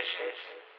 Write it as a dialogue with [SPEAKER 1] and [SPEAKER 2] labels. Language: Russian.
[SPEAKER 1] delicious.